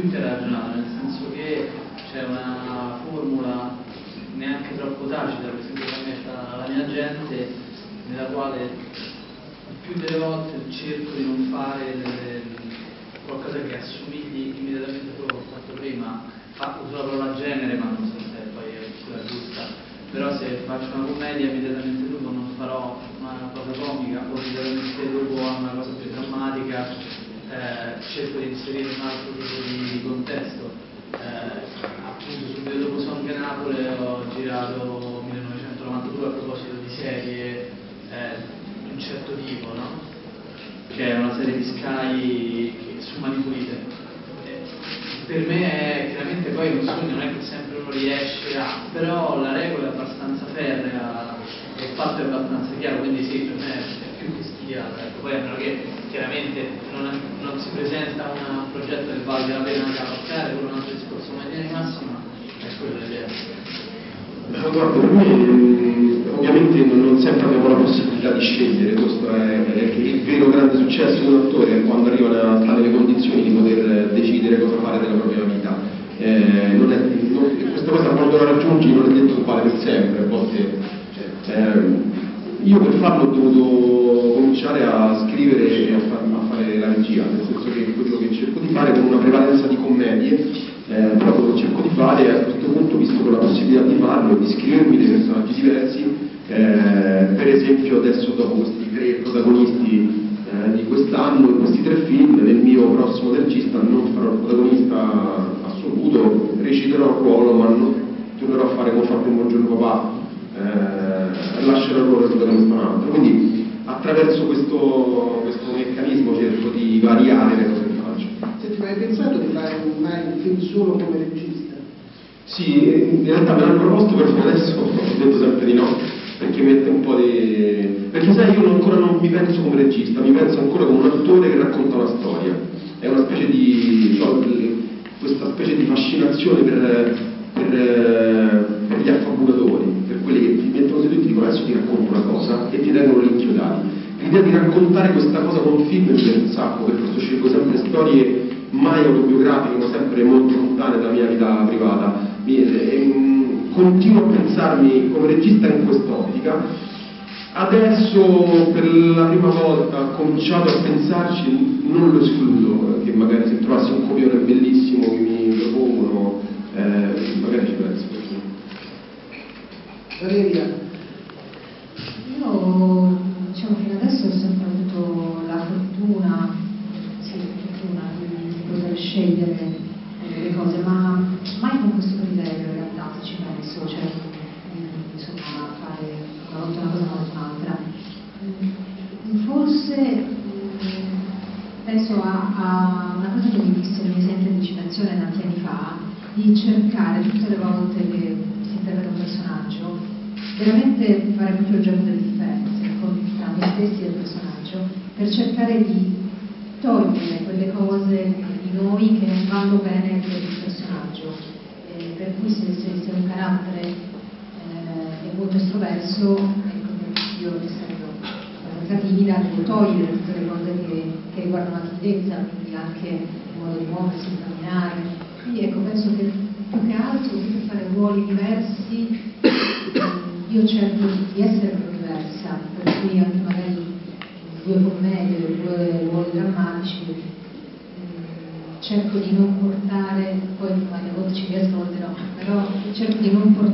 più che ragionato, nel senso che c'è una formula neanche troppo tacita, per esempio la mia, la mia gente, nella quale più delle volte cerco di non fare delle, qualcosa che assomigli immediatamente a quello che ho fatto prima, fa, uso la parola genere ma non so se poi è quella giusta, però se faccio una commedia immediatamente dopo non farò una cosa comica o immediatamente dopo una cosa più drammatica, eh, cerco di inserire un altro tipo di contesto. Eh, appunto subito dopo Song Napoli ho girato 1992 a proposito di serie eh, di un certo tipo, no? che è una serie di Sky su Mani Pulite. Eh, per me è chiaramente poi un sogno, non è che sempre uno riesce a, però la regola è abbastanza ferrea il fatto è abbastanza chiaro, quindi sì, per me è che studiata. Ecco. Poi che chiaramente non, non, si presenta un progetto che vale la pena cavalcare, quello è un altro discorso, ma in linea di massima è quello l'idea. Guarda, per me ovviamente non sempre abbiamo la possibilità di scegliere, questo è, è il vero grande successo di un attore quando arriva a nelle condizioni di poter decidere cosa fare della propria vita. Eh, non è, non, questa cosa quando la raggiungi non è detto che vale per sempre, a volte cioè, eh, io per farlo ho dovuto scrivere e a, far, a, fare la regia, nel senso che quello che cerco di fare con una prevalenza di commedie, eh, però quello che cerco di fare a questo punto, visto che ho la possibilità di farlo, è di scrivermi dei personaggi diversi, eh, per esempio adesso dopo questi tre protagonisti eh, di quest'anno, in questi tre film, nel mio prossimo regista non farò il protagonista assoluto, reciterò il ruolo, ma non tornerò a fare come ho fatto in Buongiorno Papà, eh, lascerò il protagonista un altro. Quindi attraverso questo, variare le cose che faccio. Senti, ma hai pensato di fare mai un film solo come regista? Sì, in realtà me l'hanno proposto per adesso ho detto sempre di no, perché mette un po' di... perché sai io ancora non mi penso come regista, mi penso ancora come un attore che racconta una storia. È una specie di... Cioè, questa specie di fascinazione per, di raccontare questa cosa con film piace un sacco, per questo scelgo sempre storie mai autobiografiche, ma sempre molto lontane dalla mia vita privata. E, mm, continuo a pensarmi come regista in quest'ottica. Adesso per la prima volta ho cominciato a pensarci, non lo escludo, che magari se trovassi un copione bellissimo che mi propongono, eh, magari ci penso. Valeria. Io diciamo fino adesso ho sempre avuto la fortuna, sì, fortuna di poter scegliere le cose, ma mai con questo criterio in realtà se ci penso, cioè insomma fare una volta una cosa una volta un'altra. Forse penso a, a, una cosa che mi disse mio esempio di citazione tanti anni fa, di cercare tutte le volte che si interpreta un personaggio, veramente fare proprio il gioco delle differenze tra noi stessi e il personaggio, per cercare di togliere quelle cose di noi che non vanno bene per il personaggio. Eh, per cui se, se, se un carattere eh, molto estroverso, ecco, io essendo abbastanza timida devo togliere tutte le cose che, che riguardano la timidezza, quindi anche il modo di muoversi, di camminare. Quindi ecco, penso che più che altro, più che fare ruoli diversi, io cerco di essere proprio diversa, per cui anche magari due commedie, due ruoli drammatici, cerco di non portare, poi magari a volte ci riesco, a volte però cerco di non portare